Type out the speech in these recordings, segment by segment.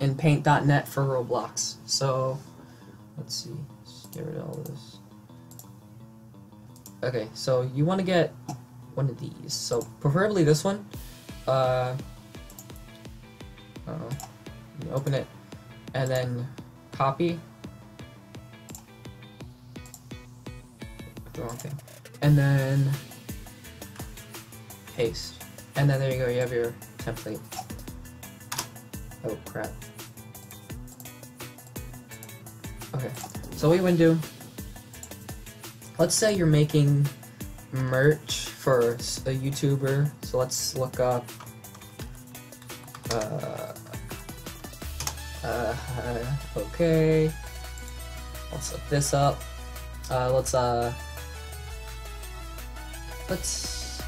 in Paint.net for Roblox. So let's see, get rid of all this. Okay, so you want to get one of these. So preferably this one. Uh, uh open it and then copy. The wrong thing. And then paste. And then there you go, you have your template. Oh crap. Okay, so what you want to do, let's say you're making merch for a YouTuber, so let's look up, uh, uh, okay, let's look this up, uh, let's, uh, let's,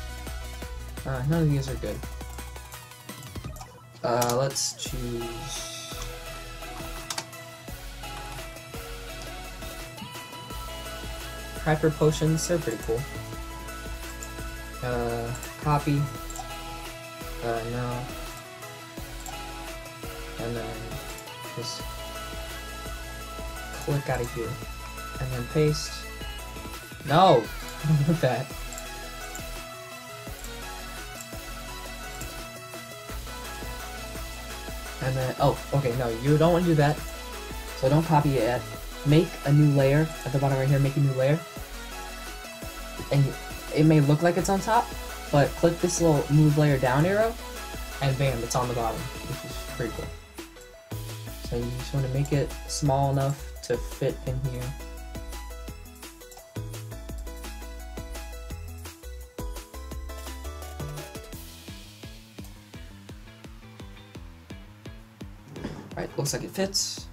uh, none of these are good. Uh, let's choose... Hyper Potions, they're pretty cool. Uh, copy. Uh, no. And then just click out of here. And then paste. No! Don't want that. And then, oh, okay, no, you don't want to do that. So don't copy it yet. Make a new layer at the bottom right here, make a new layer. And it may look like it's on top, but click this little move layer down arrow, and bam, it's on the bottom, which is pretty cool. So you just want to make it small enough to fit in here. Alright, looks like it fits.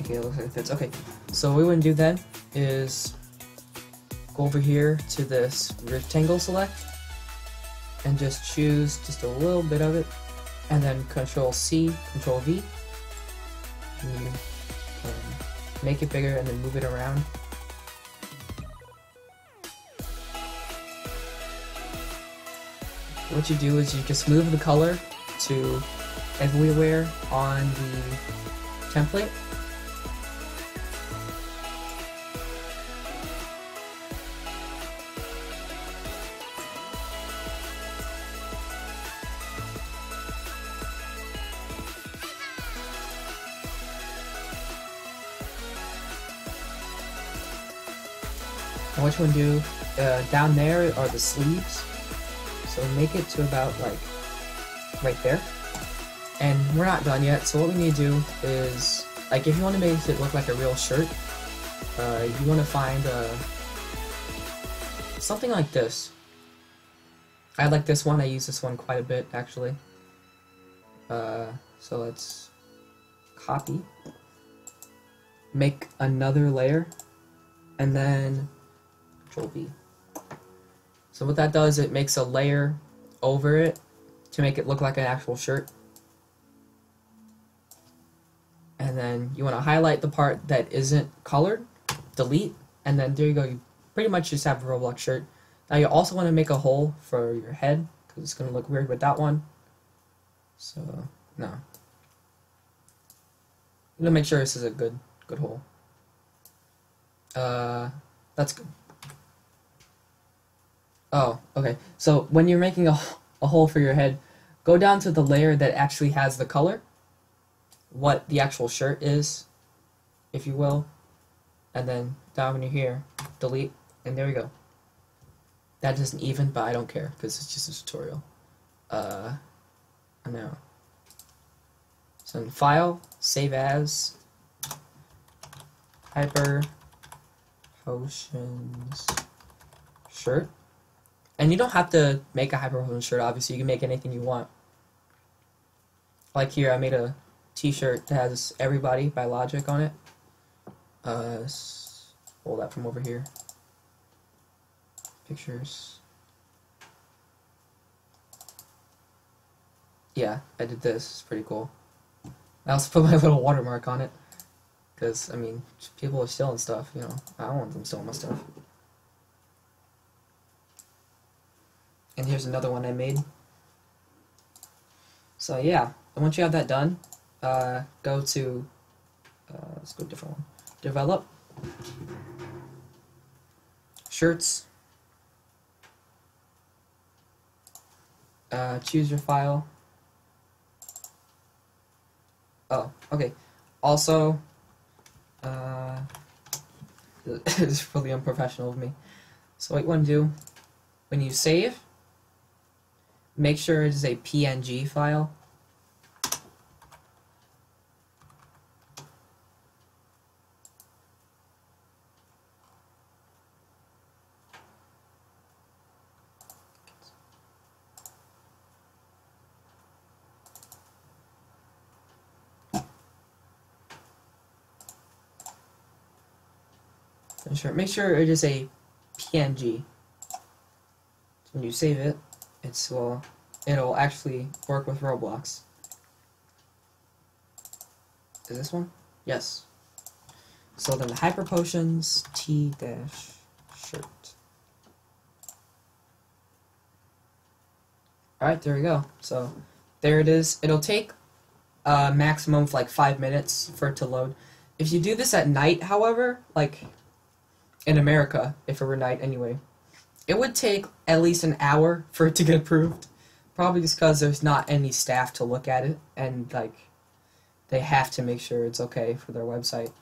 Okay, it looks like it fits. Okay, so what we want to do then is go over here to this rectangle select and just choose just a little bit of it and then control C, control V can um, make it bigger and then move it around what you do is you just move the color to everywhere on the template. And what you want to do uh, down there are the sleeves. So make it to about like right there. And we're not done yet, so what we need to do is, like if you want to make it look like a real shirt, uh, you want to find uh, something like this. I like this one, I use this one quite a bit actually. Uh, so let's copy, make another layer, and then Control V. So what that does, it makes a layer over it to make it look like an actual shirt. And then you want to highlight the part that isn't colored, delete, and then there you go. You pretty much just have a Roblox shirt. Now you also want to make a hole for your head because it's going to look weird with that one. So, no. I'm going to make sure this is a good, good hole. Uh, that's good. Oh, okay. So when you're making a, a hole for your head, go down to the layer that actually has the color, what the actual shirt is, if you will, and then down in here, delete, and there we go. That isn't even, but I don't care, because it's just a tutorial. Uh, now. So in File, Save As, Hyper, Potions, Shirt. And you don't have to make a hyper shirt, obviously. You can make anything you want. Like here, I made a t-shirt that has Everybody by Logic on it. Uh, pull that from over here. Pictures. Yeah, I did this. It's pretty cool. I also put my little watermark on it. Because, I mean, people are stealing stuff, you know. I don't want them stealing my stuff. And here's another one I made. So, yeah. And once you have that done, uh, go to... Uh, let's go different one. Develop. Shirts. Uh, choose your file. Oh, okay. Also, uh, is really unprofessional of me. So what you want to do, when you save, make sure it is a PNG file. Make sure it is a PNG. When you save it, it's well, it'll actually work with Roblox. Is this one? Yes. So then the Hyper Potions T dash shirt. Alright, there we go. So there it is. It'll take a maximum of like five minutes for it to load. If you do this at night, however, like in America, if it were night anyway, it would take at least an hour for it to get approved. Probably just because there's not any staff to look at it, and like they have to make sure it's okay for their website.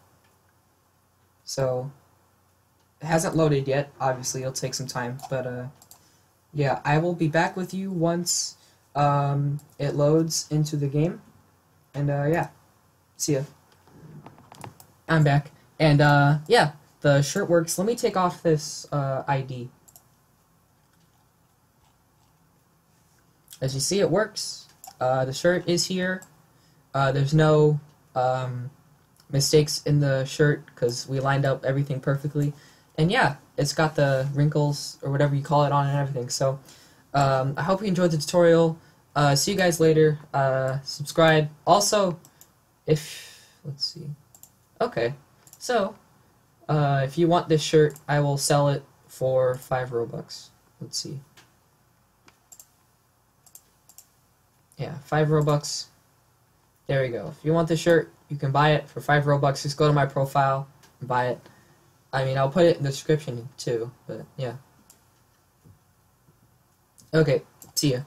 So it hasn't loaded yet. Obviously, it'll take some time, but uh, yeah, I will be back with you once um, it loads into the game, and uh, yeah, see ya. I'm back, and uh, yeah the shirt works. Let me take off this uh, ID. As you see, it works. Uh, the shirt is here. Uh, there's no um, mistakes in the shirt because we lined up everything perfectly. And yeah, it's got the wrinkles or whatever you call it on and everything. So um, I hope you enjoyed the tutorial. Uh, see you guys later. Uh, subscribe. Also, if let's see. Okay, so uh, if you want this shirt, I will sell it for five Robux. Let's see. Yeah, five Robux. There we go. If you want the shirt, you can buy it for five Robux. Just go to my profile and buy it. I mean, I'll put it in the description too, but yeah. Okay, see ya.